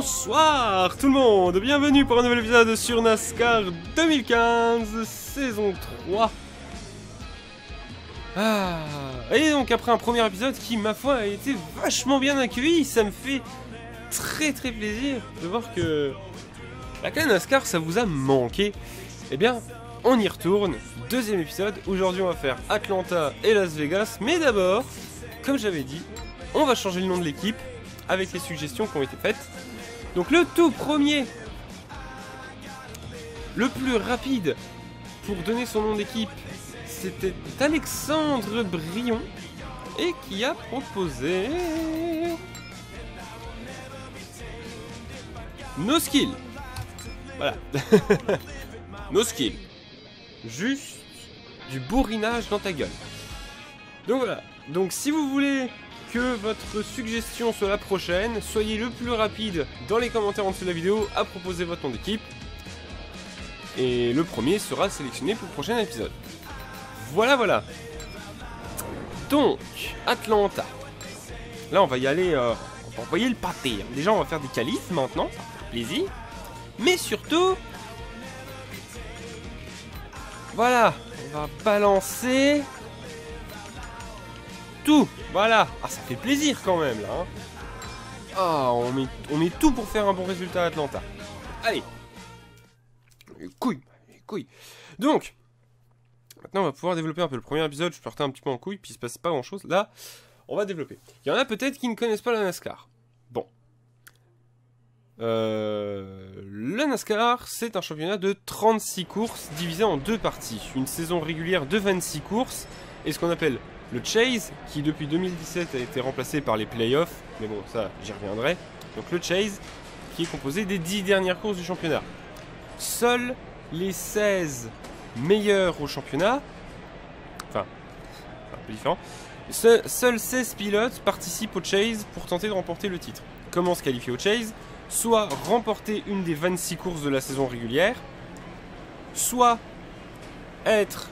Bonsoir tout le monde, bienvenue pour un nouvel épisode sur NASCAR 2015, saison 3. Ah, et donc après un premier épisode qui, ma foi, a été vachement bien accueilli, ça me fait très très plaisir de voir que la canne NASCAR ça vous a manqué. Eh bien, on y retourne, deuxième épisode, aujourd'hui on va faire Atlanta et Las Vegas, mais d'abord, comme j'avais dit, on va changer le nom de l'équipe avec les suggestions qui ont été faites. Donc le tout premier, le plus rapide pour donner son nom d'équipe, c'était Alexandre Brion et qui a proposé No skill. Voilà. no skill. Juste du bourrinage dans ta gueule. Donc voilà. Donc si vous voulez que votre suggestion soit la prochaine. Soyez le plus rapide dans les commentaires en dessous de la vidéo à proposer votre nom d'équipe. Et le premier sera sélectionné pour le prochain épisode. Voilà, voilà. Donc, Atlanta. Là, on va y aller, euh, on va envoyer le pâté. Déjà, on va faire des qualifs maintenant, ça fait plaisir. Mais surtout, voilà, on va balancer tout. Voilà. Ah, ça fait plaisir quand même, là. Hein. Ah, on met, on met tout pour faire un bon résultat à Atlanta. Allez. Les couilles. Les couilles. Donc, maintenant, on va pouvoir développer un peu le premier épisode. Je partais un petit peu en couille, puis il se passe pas grand-chose. Là, on va développer. Il y en a peut-être qui ne connaissent pas la NASCAR. Bon. Euh, le NASCAR, c'est un championnat de 36 courses divisé en deux parties. Une saison régulière de 26 courses et ce qu'on appelle le Chase, qui depuis 2017 a été remplacé par les playoffs, mais bon, ça, j'y reviendrai. Donc le Chase, qui est composé des 10 dernières courses du championnat. Seuls les 16 meilleurs au championnat, enfin, un peu différent, seuls 16 pilotes participent au Chase pour tenter de remporter le titre. Comment se qualifier au Chase? Soit remporter une des 26 courses de la saison régulière, soit être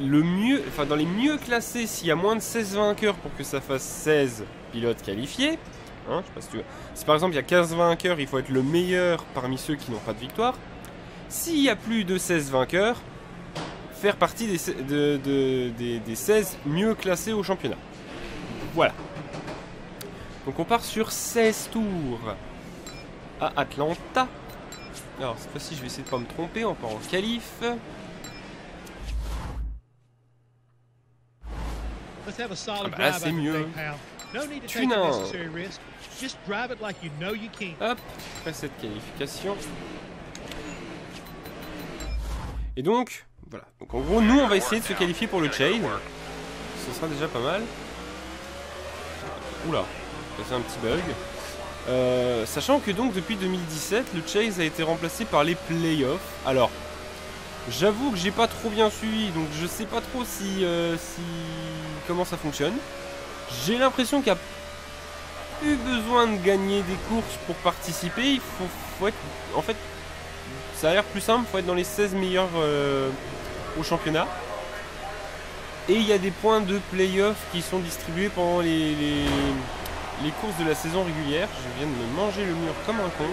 le mieux, enfin dans les mieux classés, s'il y a moins de 16 vainqueurs pour que ça fasse 16 pilotes qualifiés, hein, je si par exemple il y a 15 vainqueurs, il faut être le meilleur parmi ceux qui n'ont pas de victoire. S'il y a plus de 16 vainqueurs, faire partie des, des, des 16 mieux classés au championnat. Voilà. Donc on part sur 16 tours à Atlanta. Alors cette fois-ci je vais essayer de pas me tromper, on part en qualif. Ah bah c'est mieux. Hop, après cette qualification. Et donc, voilà. Donc en gros, nous on va essayer de se qualifier pour le chain. Ce sera déjà pas mal. Oula, c'est un petit bug. Euh, sachant que donc depuis 2017, le chase a été remplacé par les playoffs. Alors, J'avoue que j'ai pas trop bien suivi, donc je sais pas trop si, euh, comment ça fonctionne. J'ai l'impression qu'il n'y a plus besoin de gagner des courses pour participer. Il faut, être, en fait, ça a l'air plus simple. Il faut être dans les 16 meilleurs euh, au championnat. Et il y a des points de playoff qui sont distribués pendant les, les courses de la saison régulière. Je viens de me manger le mur comme un con.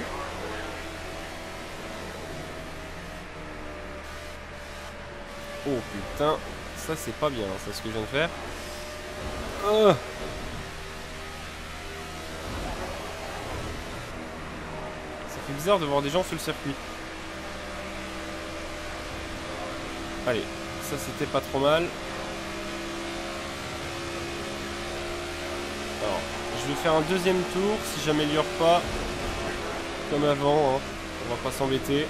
Oh putain, ça c'est pas bien, c'est ce que je viens de faire. Oh. Ça fait bizarre de voir des gens sur le circuit. Allez, ça c'était pas trop mal. Alors, je vais faire un deuxième tour si j'améliore pas comme avant. Hein. On va pas s'embêter.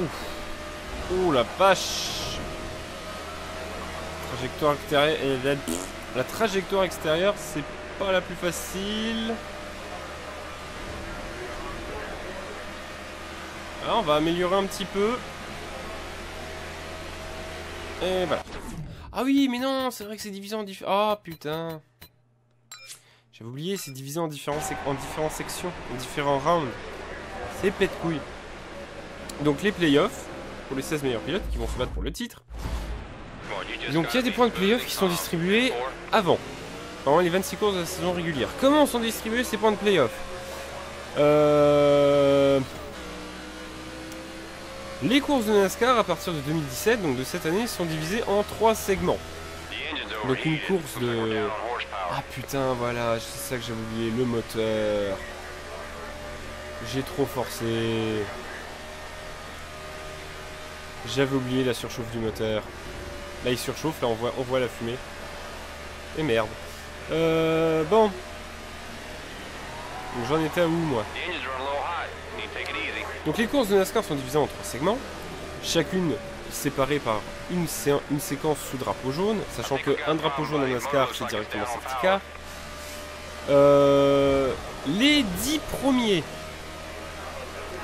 Ouh la vache Trajectoire extérieure. La, trajectoire extérieure, c'est pas la plus facile. Alors, on va améliorer un petit peu. Et voilà. Ah oui, mais non, c'est vrai que c'est divisé en différents... Oh putain. J'avais oublié, c'est divisé en, différents en différentes sections, en différents rounds. C'est pète couille. Donc les playoffs, pour les 16 meilleurs pilotes qui vont se battre pour le titre. Donc il y a des points de playoff qui sont distribués avant, pendant les 26 courses de la saison régulière. Comment sont distribués ces points de playoff euh... Les courses de NASCAR à partir de 2017, donc de cette année, sont divisées en trois segments. Donc une course de... Ah putain, voilà, c'est ça que j'avais oublié, le moteur. J'ai trop forcé. J'avais oublié la surchauffe du moteur. Là il surchauffe, là on voit, on voit la fumée. Et merde. Euh, bon. Donc j'en étais à où moi? Donc les courses de NASCAR sont divisées en trois segments. Chacune séparée par une, une séquence sous drapeau jaune. Sachant qu'un drapeau jaune en NASCAR c'est directement safety car. Euh, les dix premiers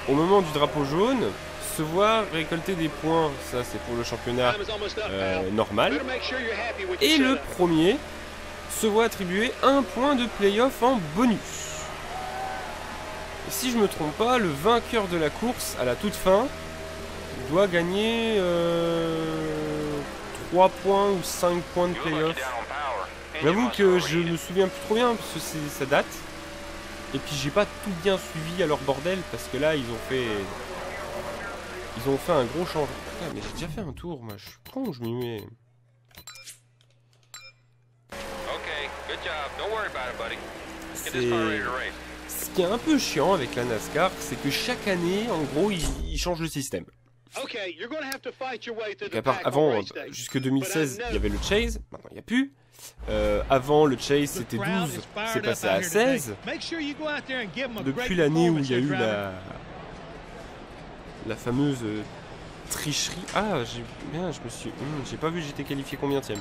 au moment du drapeau jaune se voir récolter des points, ça c'est pour le championnat euh, normal. Et le premier se voit attribuer un point de playoff en bonus. Et si je me trompe pas, le vainqueur de la course à la toute fin doit gagner 3 euh, points ou 5 points de playoff. J'avoue que je me souviens plus trop bien parce que ça date. Et puis j'ai pas tout bien suivi à leur bordel parce que là ils ont fait ils ont fait un gros changement. mais j'ai déjà fait un tour, moi. Je suis con, je m'y mets. Ce qui est un peu chiant avec la NASCAR, c'est que chaque année, en gros, ils, changent le système. avant, jusque 2016, il y avait le chase, maintenant il n'y a plus. Euh, avant, le chase c'était 12, c'est passé à 16. Depuis l'année où il y a eu la, la fameuse euh, tricherie. Ah, j'ai bien, je me suis. Hmm, j'ai pas vu, j'étais qualifié combien tième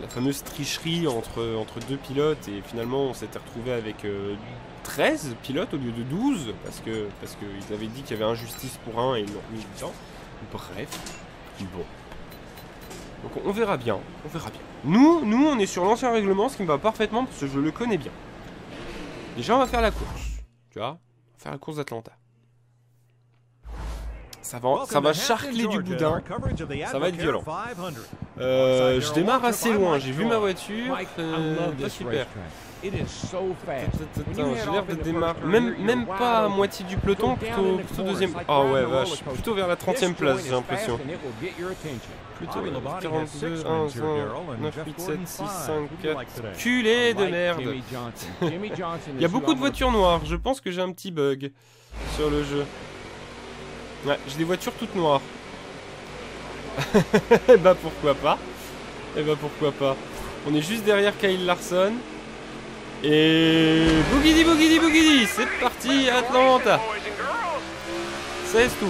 La fameuse tricherie entre, deux pilotes et finalement on s'était retrouvé avec 13 euh, pilotes au lieu de 12 parce que parce qu'ils avaient dit qu'il y avait injustice pour un et ils l'ont mis dedans. Bref, bon. Donc on verra bien, on verra bien. Nous, nous on est sur l'ancien règlement, ce qui me va parfaitement parce que je le connais bien. Déjà on va faire la course, tu vois, faire la course d'Atlanta. Ça va, ça va charcler du boudin. Ça va être violent. Euh, je démarre assez loin. J'ai vu ma voiture. Euh, super. J'ai l'air de démarrer. Même, même pas à moitié du peloton, plutôt, plutôt deuxième. Ah ouais, vache. Plutôt vers la 30ème place, j'ai l'impression. Plutôt 42, 1, 9, 8, 7, 6, 5, 4. Culé de merde. Il y a beaucoup de voitures noires. Je pense que j'ai un petit bug sur le jeu. Ouais, j'ai des voitures toutes noires. Et bah pourquoi pas. Et bah pourquoi pas. On est juste derrière Kyle Larson. Et... Boogidi boogidi boogidi C'est parti, Atlanta 16 tours.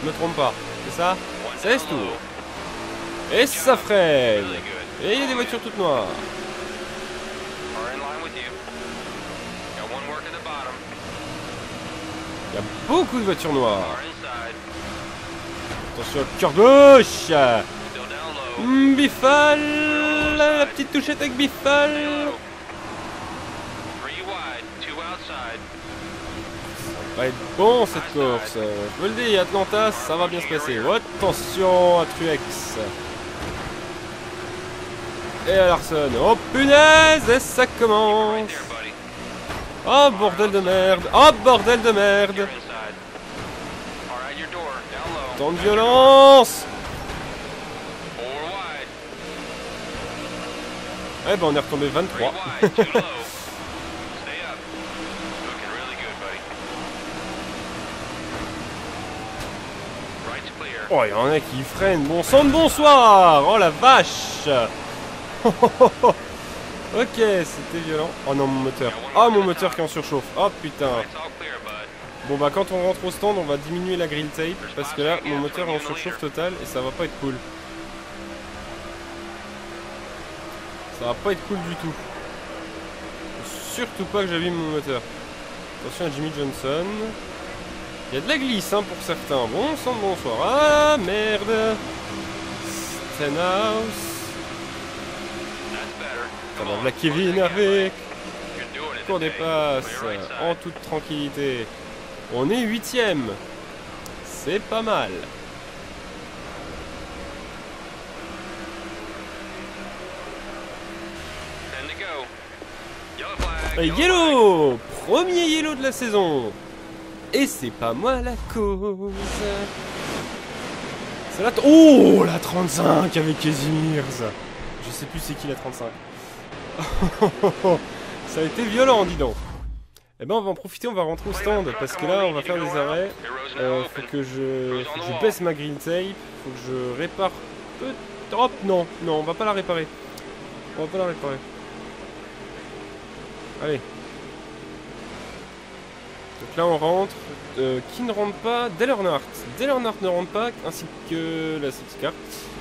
Je me trompe pas. C'est ça? 16 tours. Et ça freine. Et il y a des voitures toutes noires. Il y a beaucoup de voitures noires. Attention, cœur gauche Biffal La petite touchette avec Biffal Ça va être bon cette course. Je vous le dis, Atlanta, ça va bien se passer. Attention à Truex. Et à Larson. Oh punaise Et ça commence Oh bordel de merde Oh bordel de merde Tant de violence Eh ben on est retombé 23. oh, il y en a qui freinent. Bon sang de bonsoir Oh la vache Ok, c'était violent. Oh non, mon moteur. Oh, mon moteur qui en surchauffe. Oh putain. Bon bah quand on rentre au stand on va diminuer la grill tape parce que là mon moteur est en surchauffe total et ça va pas être cool. Ça va pas être cool du tout. Surtout pas que j'abîme mon moteur. Attention à Jimmy Johnson. Il y a de la glisse hein, pour certains. Bon sang bonsoir. Ah merde Stenhouse. Alors la Kevin. Cours des passes en toute tranquillité. On est huitième. C'est pas mal. Yellow Premier yellow de la saison. Et c'est pas moi la cause. C'est la... Oh La 35 avec Casimir Je sais plus c'est qui la 35. Ça a été violent, dis donc eh ben on va en profiter, on va rentrer au stand parce que là on va faire des arrêts. Euh, faut que je, faut que je baisse ma green tape, faut que je répare. Hop, non, non, on va pas la réparer. On va pas la réparer. Allez. Donc là on rentre. Euh, qui ne rentre pas? Dale Earnhardt ne rentre pas, ainsi que la safety car.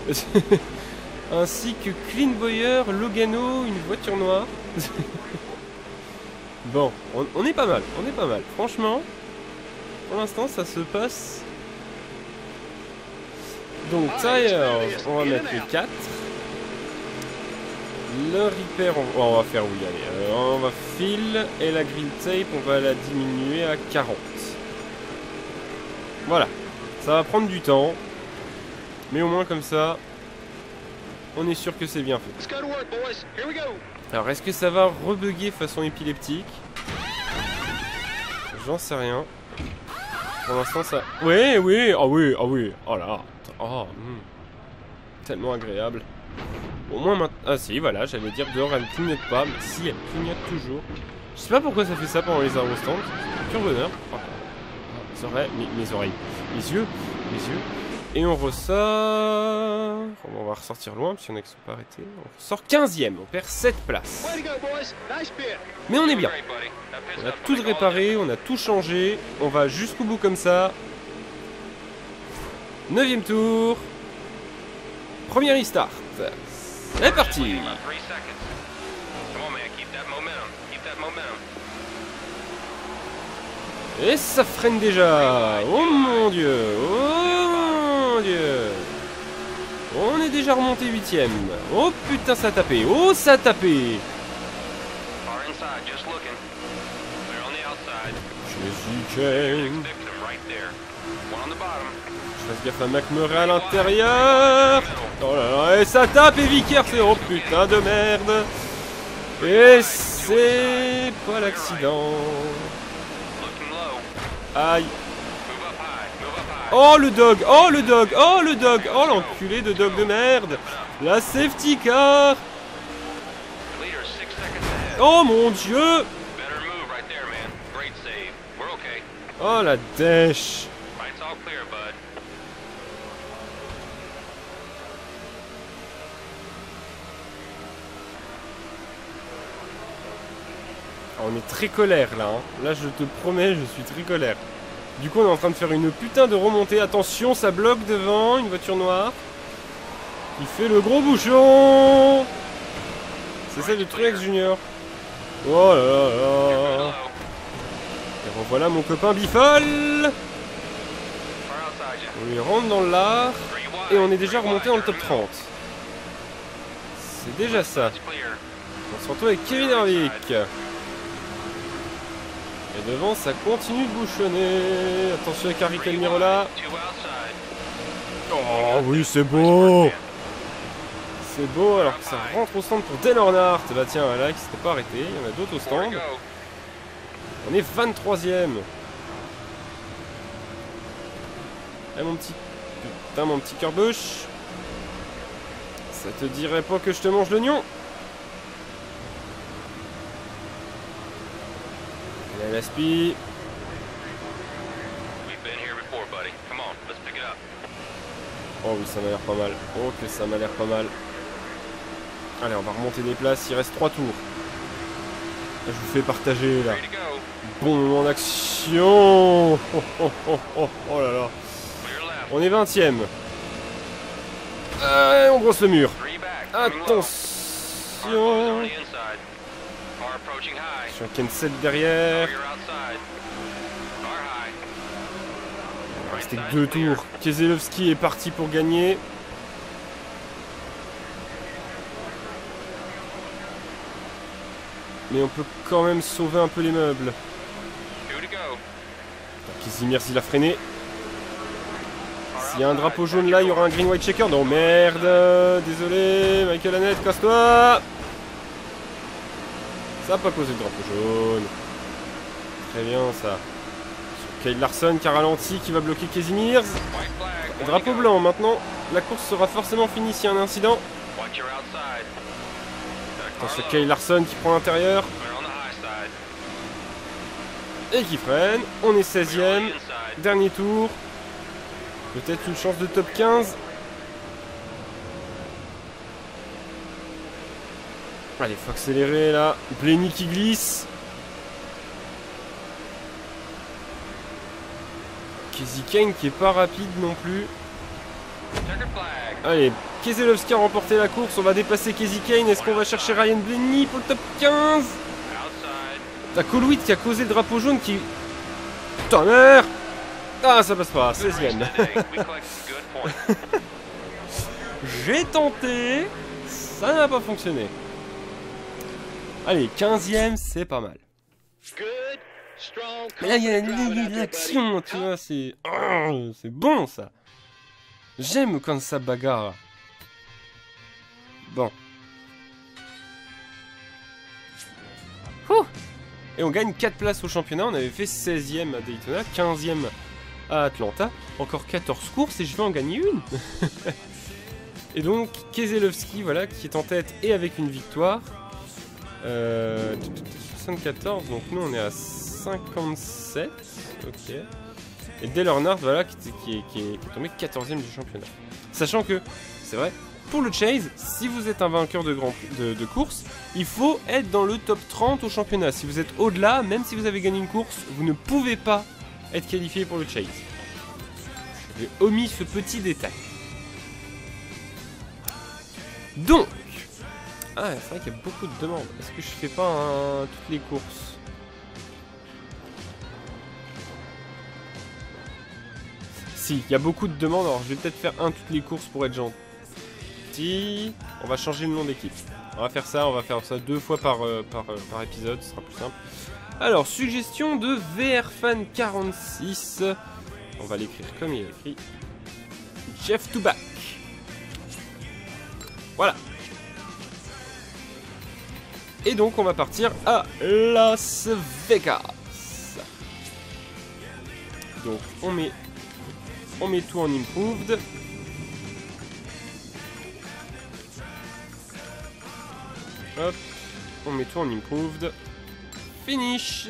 ainsi que Clean Boyer, Logano, une voiture noire. Bon, on, est pas mal, on est pas mal. Franchement, pour l'instant, ça se passe. Donc, tires, on va mettre les 4. Le repair, on, va faire oui, allez. Euh, on va fill et la green tape, on va la diminuer à 40. Voilà, ça va prendre du temps. Mais au moins comme ça, on est sûr que c'est bien fait. Alors, est-ce que ça va rebugger façon épileptique? J'en sais rien. Pour l'instant, ça... Oui, oui, ah oui, ah oui, oh là, oh, tellement agréable. Au moins maintenant... Ah si, voilà, j'allais dire dehors, elle clignote pas, mais si, elle clignote toujours. Je sais pas pourquoi ça fait ça pendant les aérostands. Pur bonheur. Oh. oreilles, mes oreilles, mes yeux, mes yeux. Et on ressort... On va ressortir loin, parce qu'il y en a qui sont pas arrêtés. On ressort 15ème, on perd 7 places. Mais on est bien. On a tout réparé, on a tout changé. On va jusqu'au bout comme ça. 9ème tour. Premier restart. C'est parti. Et ça freine déjà. Oh mon dieu. Oh on est déjà remonté huitième. Oh putain, ça a tapé. Oh, ça a tapé. Je fasse gaffe à McMurray à l'intérieur. Oh là là, et ça tape et Vickers, c'est oh putain de merde. Et c'est pas l'accident. Aïe. Oh le dog Oh le dog Oh le dog Oh l'enculé de dog de merde. La safety car. Oh mon dieu. Oh la dèche. On est très colère là. Hein. Là je te promets, je suis très colère. Du coup, on est en train de faire une putain de remontée. Attention, ça bloque devant, une voiture noire. Il fait le gros bouchon C'est ça de Truex Junior. Oh là là là Et revoilà mon copain Bifol On lui rentre dans l'art. Et on est déjà remonté dans le top 30. C'est déjà ça. On se retrouve avec Kevin Harvick. Et devant, ça continue de bouchonner. Attention avec Harry Mirola. Oh oui, c'est beau C'est beau alors que ça rentre au stand pour Dale Earnhardt. Bah tiens, là, qui s'était pas arrêté. Il y en a d'autres au stand. On est 23ème. Eh mon petit... Putain, mon petit cœur. Ça te dirait pas que je te mange l'oignon? L'aspi. Oh oui, ça m'a l'air pas mal. Oh que ça m'a l'air pas mal. Allez, on va remonter des places. Il reste 3 tours. Je vous fais partager là. Bon moment d'action. Oh, oh, oh, oh, oh là là. On est 20 ème Allez, on brosse le mur. Attention. Sur Ken 7 derrière. Il restait que deux tours. Keselowski est parti pour gagner. Mais on peut quand même sauver un peu les meubles. Kizimir s'il a freiné. S'il y a un drapeau jaune là, il y aura un green white checker. Non merde Désolé, Michael Annette, casse-toi Ça n'a pas causé le drapeau jaune. Très bien ça. Kyle Larson qui a ralenti, qui va bloquer Casimir. Drapeau blanc maintenant. La course sera forcément finie s'il y a un incident. Attention, Kyle Larson qui prend l'intérieur. Et qui freine. On est 16ème. Dernier tour. Peut-être une chance de top 15. Allez, faut accélérer là. Blenny qui glisse. Casey Kane qui est pas rapide non plus. Allez, Keselowski a remporté la course. On va dépasser Casey Kane. Est-ce qu'on va chercher Ryan Blenny pour le top 15 T'as Colwitt qui a causé le drapeau jaune qui... Putain, merde Ah, ça passe pas. 16ème. J'ai tenté. Ça n'a pas fonctionné. Allez, 15ème, c'est pas mal. Mais là, il y a l'action, tu vois, c'est... Oh, c'est bon, ça. J'aime quand ça bagarre. Bon. Et on gagne 4 places au championnat. On avait fait 16ème à Daytona, 15ème à Atlanta. Encore 14 courses et je vais en gagner une. et donc, Keselowski, voilà, qui est en tête et avec une victoire. 74, euh, donc nous on est à 57. Ok. Et Dale Earnhardt, voilà, qui, est, tombé 14ème du championnat. Sachant que, c'est vrai, pour le Chase, si vous êtes un vainqueur de, de, course, il faut être dans le top 30 au championnat. Si vous êtes au-delà, même si vous avez gagné une course, vous ne pouvez pas être qualifié pour le Chase. J'ai omis ce petit détail. Donc, ah, c'est vrai qu'il y a beaucoup de demandes. Est-ce que je fais pas toutes les courses? Si, il y a beaucoup de demandes. Alors, je vais peut-être faire un toutes les courses pour être gentil. On va changer le nom d'équipe. On va faire ça, on va faire ça deux fois par, euh, euh, épisode, ce sera plus simple. Alors, suggestion de VRFan46. On va l'écrire comme il est écrit. Jeff Tubac. Voilà. Et donc on va partir à Las Vegas. Donc on met, on met tout en improved. Hop, on met tout en improved. Finish.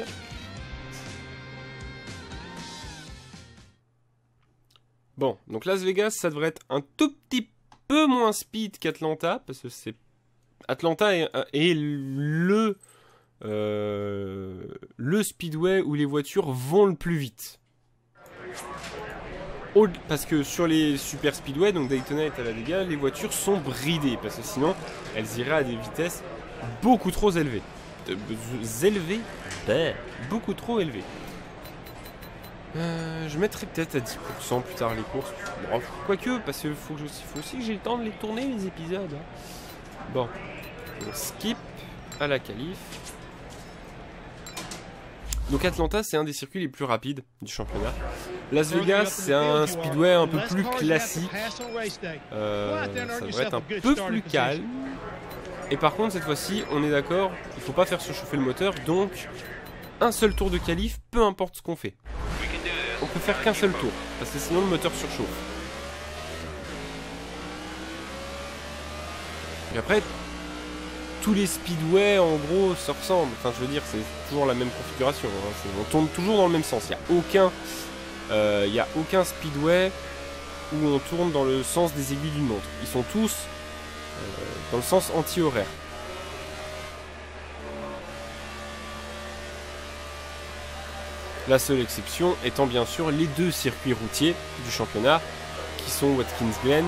Bon, donc Las Vegas, ça devrait être un tout petit peu moins speed qu'Atlanta, parce que c'est Atlanta est, le, euh, le speedway où les voitures vont le plus vite. Parce que sur les super speedway, donc Daytona et Talladega, les voitures sont bridées. Parce que sinon, elles iraient à des vitesses beaucoup trop élevées. Euh, élevées? Beaucoup trop élevées. Euh, je mettrai peut-être à 10% plus tard les courses. quoique, parce qu'il faut, faut, aussi que j'ai le temps de les tourner les épisodes. Hein. Bon, on skip à la qualif. Donc Atlanta, c'est un des circuits les plus rapides du championnat. Las Vegas, c'est un speedway un peu plus classique. Euh, ça devrait être un peu plus calme. Et par contre, cette fois-ci, on est d'accord, il faut pas faire surchauffer le moteur, donc un seul tour de qualif, peu importe ce qu'on fait. On peut faire qu'un seul tour, parce que sinon le moteur surchauffe. Et après, tous les speedways en gros se ressemblent. Enfin, je veux dire, c'est toujours la même configuration. Hein. On tourne toujours dans le même sens. Il n'y a aucun, euh, il a aucun speedway où on tourne dans le sens des aiguilles d'une montre. Ils sont tous euh, dans le sens anti-horaire. La seule exception étant bien sûr les deux circuits routiers du championnat qui sont Watkins Glen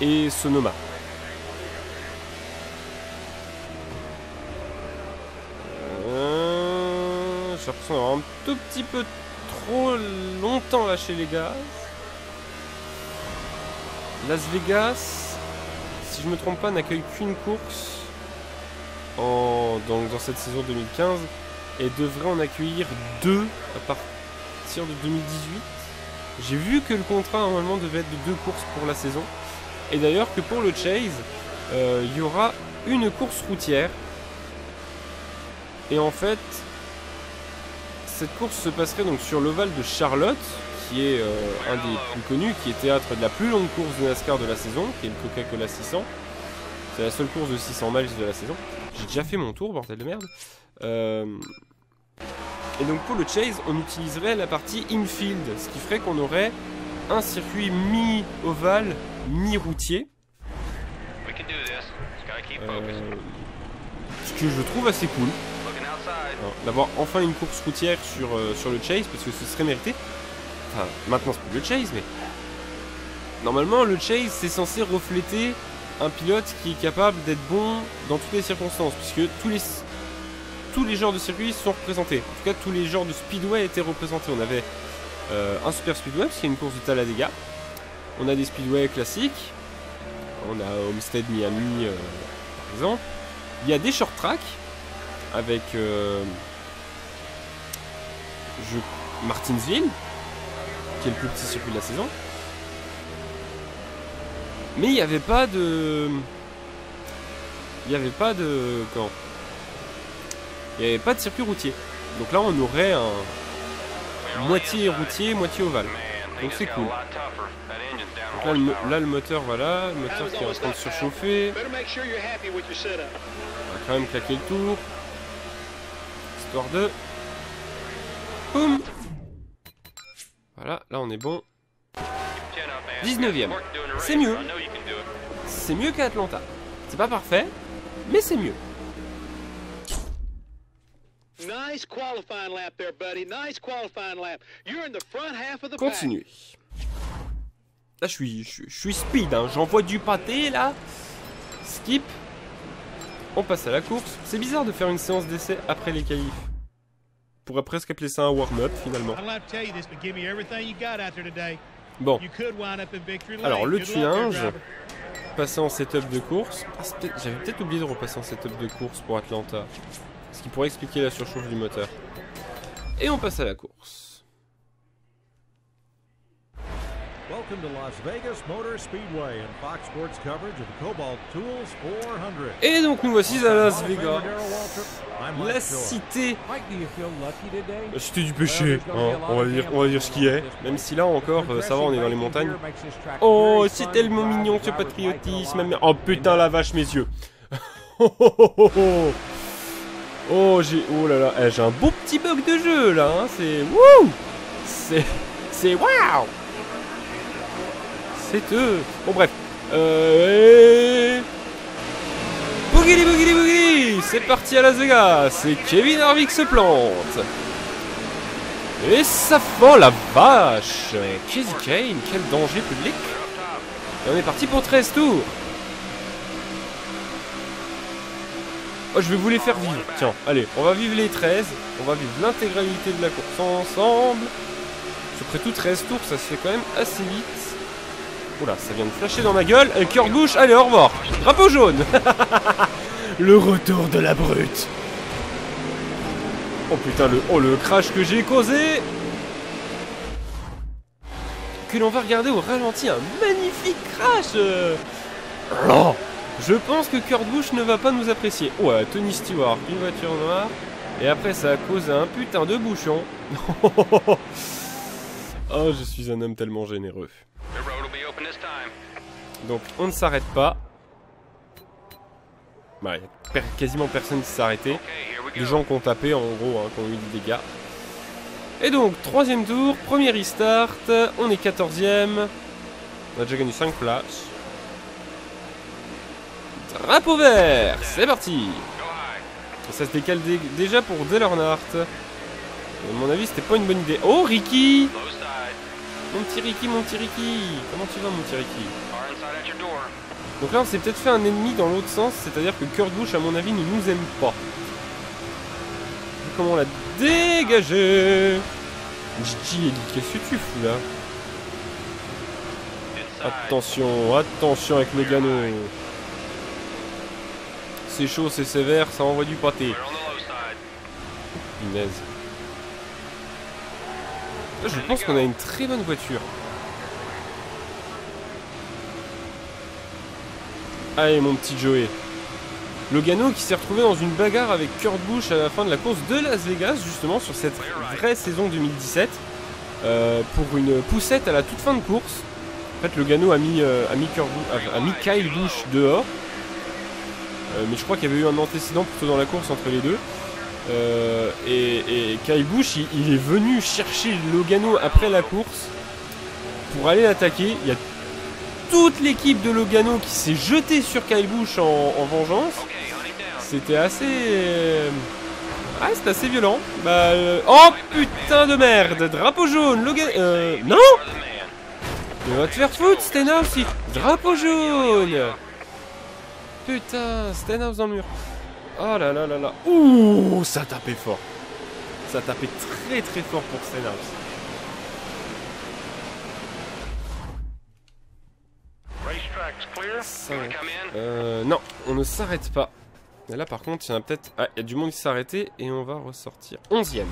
et Sonoma. Un tout petit peu trop longtemps lâché les gaz. Las Vegas, si je me trompe pas, n'accueille qu'une course en, dans, dans, cette saison 2015 et devrait en accueillir deux à partir de 2018. J'ai vu que le contrat normalement devait être de deux courses pour la saison. Et d'ailleurs que pour le Chase, euh, il y aura une course routière Et en fait, cette course se passerait donc sur l'ovale de Charlotte, qui est euh, un des plus connus, qui est théâtre de la plus longue course de NASCAR de la saison, qui est le Coca-Cola 600. C'est la seule course de 600 miles de la saison. J'ai déjà fait mon tour, bordel de merde. Euh, Et donc pour le chase, on utiliserait la partie infield, ce qui ferait qu'on aurait un circuit mi-ovale, mi-routier. We can do this. Just gotta keep Euh, ce que je trouve assez cool. D'avoir enfin une course routière sur, euh, sur le chase, parce que ce serait mérité. Enfin, maintenant c'est plus le chase, mais... Normalement, le chase, c'est censé refléter un pilote qui est capable d'être bon dans toutes les circonstances, puisque tous les, tous les genres de circuits sont représentés. En tout cas, tous les genres de speedway étaient représentés. On avait euh, un super speedway, parce qu'il y a une course de Talladega. On a des speedways classiques. On a Homestead Miami, euh, par exemple. Il y a des short tracks, avec euh, Martinsville, qui est le plus petit circuit de la saison. Mais il n'y avait pas de. Il n'y avait pas de. Il n'y avait pas de circuit routier. Donc là, on aurait un moitié routier, moitié ovale. Donc c'est cool. Donc là, le, là, le moteur, voilà, le moteur qui est en train de surchauffer. On va quand même claquer le tour. Histoire de. Boum Voilà, là on est bon. Chin up, man. 19e. Work doing the C'est race. mieux. C'est mieux qu'à Atlanta. C'est pas parfait, mais c'est mieux. Nice qualifying lap there, buddy. Nice qualifying lap. You're in the front half of the pack. Continuez. Là je suis, je, suis- je suis speed, hein. j'envoie du pâté là. Skip. On passe à la course. C'est bizarre de faire une séance d'essai après les qualifs. On pourrait presque appeler ça un warm-up finalement. Bon. Alors, le driver. passer en setup de course. Ah, J'avais peut-être oublié de repasser en setup de course pour Atlanta. Ce qui pourrait expliquer la surchauffe du moteur. Et on passe à la course. Et donc nous voici à Las Vegas. La cité, la cité du péché. hein, on, va dire, on va dire ce qui est. Même si là encore, ça va, on est dans les montagnes. Oh, c'est tellement mignon ce patriotisme. Oh putain la vache, mes yeux. Oh, oh, oh, oh, oh. Oh, j'ai. Oh là là, eh, j'ai un beau petit bug de jeu là. hein, C'est. Wouh C'est. C'est waouh C'est. Bon, bref. Euh. et- boogity C'est parti à Las Vegas Et Kevin Harvick se plante Et ça fend la vache Casey Kane, quel danger public Et on est parti pour 13 tours Oh, je vais vous les faire vivre. Tiens, allez, on va vivre les 13. On va vivre l'intégralité de la course ensemble. Après tout, 13 tours, ça se fait quand même assez vite. Oula, ça vient de flasher dans ma gueule. Et cœur gauche, allez, au revoir. Drapeau jaune. le retour de la brute. Oh putain, le, oh, le crash que j'ai causé. Que l'on va regarder au ralenti, un magnifique crash. euh. Oh. Je pense que Kurt Busch ne va pas nous apprécier. Ouais, Tony Stewart, une voiture noire. Et après, ça a causé un putain de bouchon. oh, je suis un homme tellement généreux. Donc, on ne s'arrête pas. Bah, y a quasiment personne qui s'est arrêté. Les gens qui ont tapé, en gros, hein, qui ont eu des dégâts. Et donc, troisième tour, premier restart. On est 14ème. On a déjà gagné 5 places. Drapeau vert, c'est parti. Et ça se décale dé- déjà pour Dale Earnhardt. À mon avis, c'était pas une bonne idée. Oh, Ricky. Mon petit Ricky, mon petit Ricky Comment tu vas, mon petit Ricky? Donc là, on s'est peut-être fait un ennemi dans l'autre sens, c'est-à-dire que Kurt Busch, à mon avis, ne nous aime pas. Comment on l'a dégagé? Gigi, qu'est-ce que tu fous là? Attention, attention avec Logano. C'est chaud, c'est sévère, ça envoie du pâté. Punaise. Là, je pense qu'on a une très bonne voiture. Allez, mon petit Joey. Logano qui s'est retrouvé dans une bagarre avec Kurt Busch à la fin de la course de Las Vegas, justement sur cette vraie saison 2017, euh, pour une poussette à la toute fin de course. En fait, Logano a mis, euh, Kyle Busch dehors. Euh, mais je crois qu'il y avait eu un antécédent plutôt dans la course entre les deux. Et, Kyle Busch, il, est venu chercher Logano après la course pour aller l'attaquer. Toute l'équipe de Logano qui s'est jetée sur Kyle en, en vengeance. C'était assez. euh, Ah, c'était assez violent. Bah. euh, Oh putain de merde Drapeau jaune. Euh. Non? Mais va te faire foutre, Stenhouse aussi Drapeau jaune Putain, Stenhouse dans le mur. Oh là là là là. Ouh, ça tapait fort. Ça tapait très très fort pour Stenhouse. Euh, non, on ne s'arrête pas. Là, par contre, il y en a peut-être. Ah, il y a du monde qui s'est arrêté et on va ressortir. 11ème.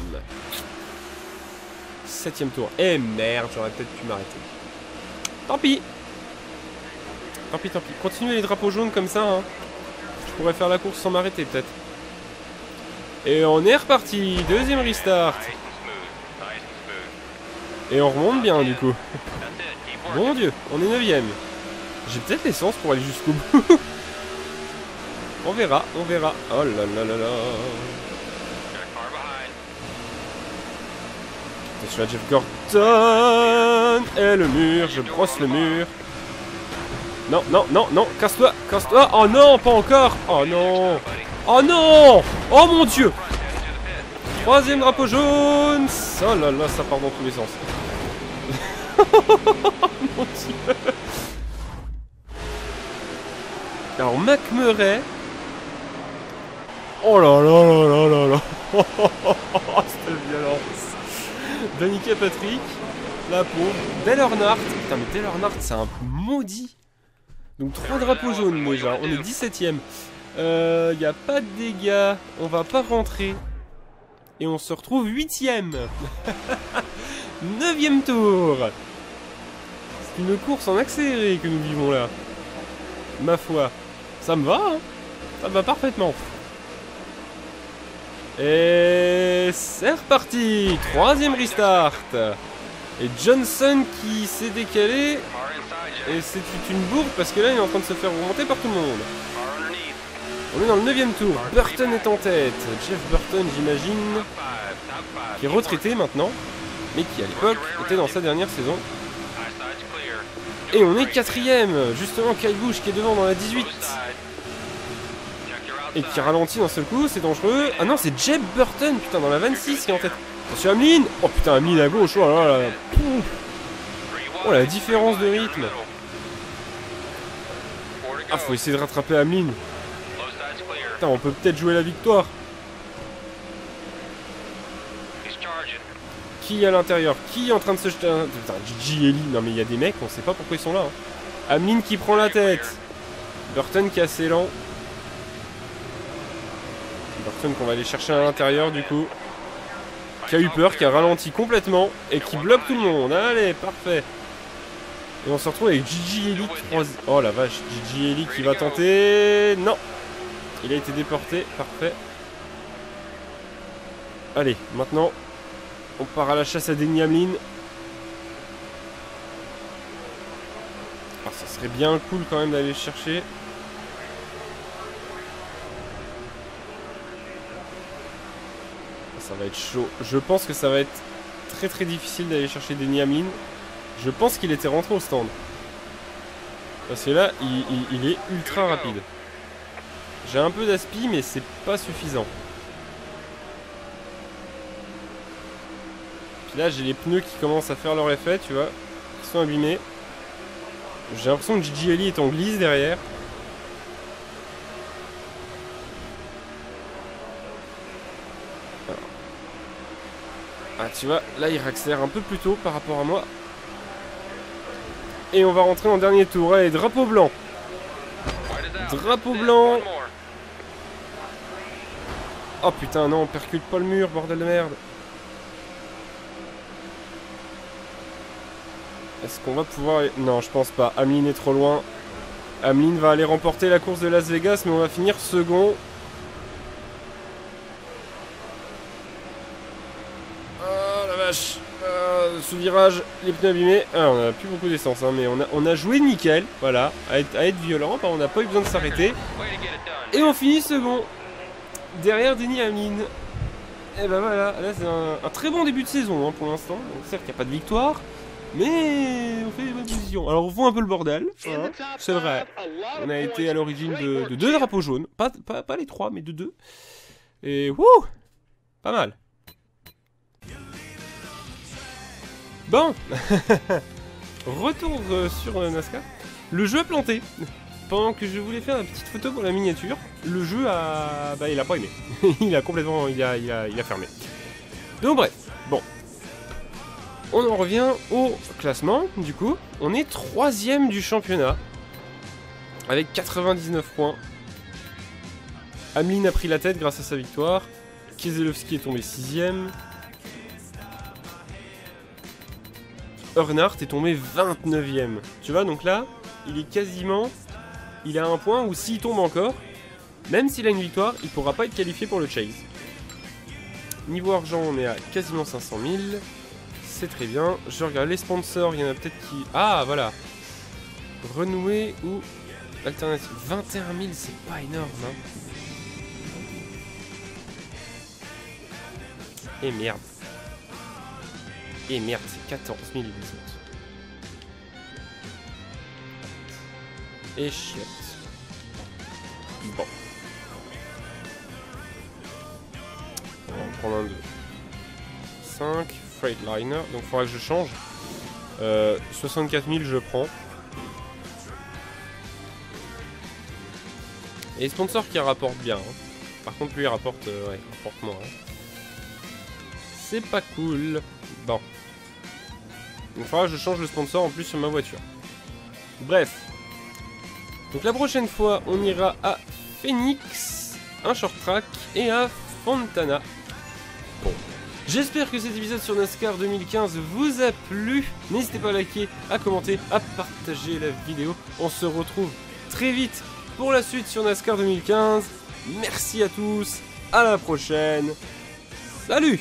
7ème tour. Eh merde, j'aurais peut-être pu m'arrêter. Tant pis. Tant pis, tant pis. Continuez les drapeaux jaunes comme ça. Hein. Je pourrais faire la course sans m'arrêter, peut-être. Et on est reparti. Deuxième restart. Et on remonte bien, du coup. Mon dieu, on est 9ème. J'ai peut-être l'essence pour aller jusqu'au bout. on verra, on verra. Oh là là là là. Attention à Jeff Gordon Et le mur, je brosse le mur. Non, non, non, non, casse-toi, casse-toi. Oh non, pas encore. Oh non. Oh non Oh mon dieu. Troisième drapeau jaune Oh là là, ça part dans tous les sens. mon dieu Alors, Mac Murray... Oh là là là là là là Cette violence Danica Patrick, la pauvre, Dale Earnhardt. Putain, mais Dale Earnhardt, c'est un maudit Donc, trois drapeaux jaunes déjà, on est 17ème. Euh, y a pas de dégâts, on va pas rentrer. Et on se retrouve huitième. Neuvième tour. C'est une course en accéléré que nous vivons là. Ma foi, ça me va, hein ça me va parfaitement. Et c'est reparti, troisième restart. Et Johnson qui s'est décalé. Et c'est une bourde parce que là il est en train de se faire remonter par tout le monde. On est dans le neuvième tour. Burton est en tête. Jeff Burton, j'imagine, qui est retraité maintenant, mais qui à l'époque était dans sa dernière saison. Et on est quatrième. Justement, Kyle Busch qui est devant dans la 18 et qui ralentit d'un seul coup. C'est dangereux. Ah non, c'est Jeff Burton, putain, dans la 26 qui est en tête. Attention, Ameline. Oh putain, Ameline à gauche. Oh là là. Oh, la différence de rythme. Ah, faut essayer de rattraper clear. Putain, on peut peut-être jouer la victoire. Qui est à l'intérieur? Qui est en train de se jeter? Putain, Gigi Ellie. Non mais il y a des mecs, on sait pas pourquoi ils sont là. hein. Qui prend la tête. Burton qui est assez lent. Burton qu'on va aller chercher à l'intérieur du coup. Qui a eu peur, qui a ralenti complètement et qui bloque tout le monde. Allez, parfait. Et on se retrouve avec Gigi trois- Oh la vache, Gigi Ellie qui va tenter. Non. Il a été déporté, parfait. Allez, maintenant, on part à la chasse à Denny Hamlin. Ah, ça serait bien cool quand même d'aller le chercher. Ça va être chaud. Je pense que ça va être très très difficile d'aller chercher Denny Hamlin. Je pense qu'il était rentré au stand. Parce que là, il, il- il est ultra rapide. J'ai un peu d'aspi, mais c'est pas suffisant. Puis là, j'ai les pneus qui commencent à faire leur effet, tu vois. Ils sont abîmés. J'ai l'impression que Gigi est en glisse derrière. Alors. Ah, tu vois, là, il accélère un peu plus tôt par rapport à moi. Et on va rentrer en dernier tour. Allez, drapeau blanc. Drapeau blanc. Oh putain, non, on percute pas le mur, bordel de merde. Est-ce qu'on va pouvoir... Non, je pense pas. Ameline est trop loin. Hamlin va aller remporter la course de Las Vegas, mais on va finir second. Ah la vache Ah, Sous virage, les pneus abîmés. Ah, on a plus beaucoup d'essence, hein, mais on a, joué nickel, voilà, à être, violent, bah, on n'a pas eu besoin de s'arrêter. Et on finit second, derrière Denis Hamlin. Et ben voilà, là c'est un, très bon début de saison hein, pour l'instant. Certes, il n'y a pas de victoire, mais on fait des bonnes positions. Alors on voit un peu le bordel, hein, c'est vrai. On a été à l'origine de, deux drapeaux jaunes, pas, pas, pas les trois, mais de deux. Et wouh Pas mal. Bon Retour euh, sur euh, NASCAR. Le jeu a planté. Pendant que je voulais faire une petite photo pour la miniature, le jeu a... Bah il a pas aimé. il a complètement... Il a, il, a, il a fermé. Donc bref, bon. On en revient au classement, du coup. On est troisième du championnat. Avec 99 points. Hamlin a pris la tête grâce à sa victoire. Kieselowski est tombé sixième. Earnhardt est tombé 29ème. Tu vois, donc là, il est quasiment... Il a un point où s'il tombe encore, même s'il a une victoire, il pourra pas être qualifié pour le chase. Niveau argent, on est à quasiment 500 000. C'est très bien. Je regarde les sponsors, il y en a peut-être qui... Ah, voilà. Renouer ou alternative. 21 000, c'est pas énorme. Hein. Et merde. Et merde, c'est 14 000 les autres. Et chiotte. Bon. On va en prendre un 2. 5, Freightliner. Donc il faudra que je change. Euh, 64 000 je prends. Et sponsor qui rapporte bien. hein. Par contre lui il rapporte, euh, ouais, rapporte moins. hein. C'est pas cool. Il faudra que je change le sponsor en plus sur ma voiture. Bref. Donc la prochaine fois, on ira à Phoenix, un short track et à Fontana. Bon. J'espère que cet épisode sur NASCAR 2015 vous a plu. N'hésitez pas à liker, à commenter, à partager la vidéo. On se retrouve très vite pour la suite sur NASCAR 2015. Merci à tous. À la prochaine. Salut